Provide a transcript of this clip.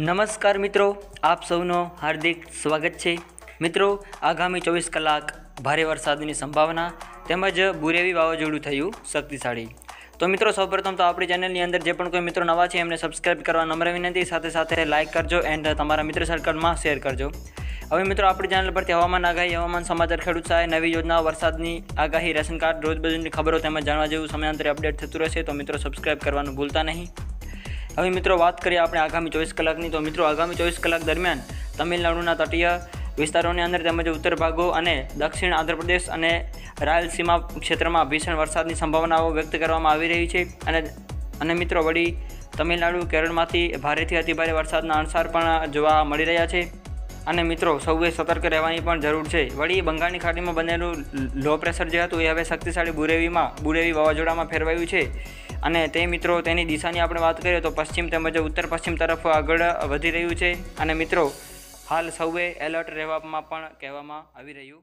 નમસ્કાર મિત્રો, આપ સૌનો હાર્દિક સ્વાગત છે. મિત્રો, આગામી ચોવીસ કલાક ભારે વરસાદની સંભાવના તેમજ બુરેવી વાવાઝોડું થયું શક્તિશાળી. તો મિત્રો, સૌપ્રથમ તો આપણી ચેનલની અંદર જે પણ કોઈ મિત્રો નવા છે, એમને સબસ્ક્રાઇબ કરવા નમ્ર વિનંતી, સાથે સાથે લાઇક કરજો એન્ડ તમારા મિત્ર સર્કલમાં શેર કરજો. હવે મિત્રો, આપણી ચેનલ પરથી હવામાન આગાહી, હવામાન સમાચાર, ખેડૂત સહાય, નવી યોજના, વરસાદની આગાહી, રેશન કાર્ડ રોજબરોજની ખબરો તેમજ જાણવા જેવું સમયાંતરે અપડેટ થતું રહેશે, તો મિત્રો સબસ્ક્રાઇબ કરવાનું ભૂલતા નહીં. હવે મિત્રો વાત કરીએ આપણે આગામી ચોવીસ કલાકની. તો મિત્રો આગામી ચોવીસ કલાક દરમિયાન તમિલનાડુના તટીય વિસ્તારોની અંદર તેમજ ઉત્તર ભાગો અને દક્ષિણ આંધ્રપ્રદેશ અને રાયલસીમા ક્ષેત્રમાં ભીષણ વરસાદની સંભાવનાઓ વ્યક્ત કરવામાં આવી રહી છે. અને અને મિત્રો વળી તમિલનાડુ, કેરળમાંથી ભારેથી અતિભારે વરસાદના અણસાર પણ જોવા મળી રહ્યા છે. અને મિત્રો સૌએ સતર્ક રહેવાની પણ જરૂર છે. વળી બંગાળની ખાડીમાં બનેલું લો પ્રેશર જે હતું એ હવે શક્તિશાળી બુરેવીમાં, બુરેવી વાવાઝોડામાં ફેરવાયું છે. અને તે મિત્રો, તેની દિશાની આપણે વાત કરીએ તો પશ્ચિમ તેમજ ઉત્તર પશ્ચિમ તરફ આગળ વધી રહ્યું છે. અને મિત્રો, હાલ સૌએ એલર્ટ રહેવામાં પણ કહેવામાં આવી રહ્યું